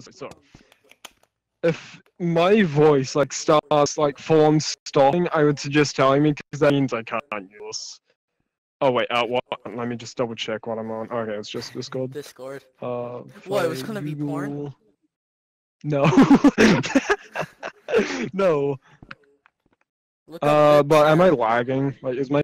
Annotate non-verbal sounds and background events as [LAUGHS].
sorry. if my voice like starts like full on stalling, I would suggest telling me because that means I can't use. Oh wait, uh, what? Let me just double check what I'm on. Okay, it's just Discord. Discord. Uh, What, it was gonna be porn? No. [LAUGHS] no. Uh, but am I lagging? Like, is my